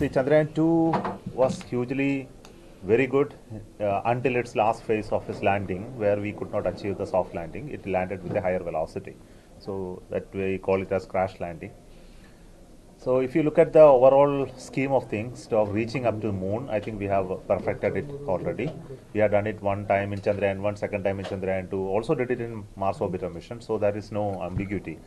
See, Chandrayaan 2 was hugely very good uh, until its last phase of its landing, where we could not achieve the soft landing. It landed with a higher velocity. So that we call it as crash landing. So if you look at the overall scheme of things of reaching up to the moon, I think we have perfected it already. We have done it one time in Chandrayaan 1, second time in Chandrayaan 2, also did it in Mars orbiter mission, so there is no ambiguity.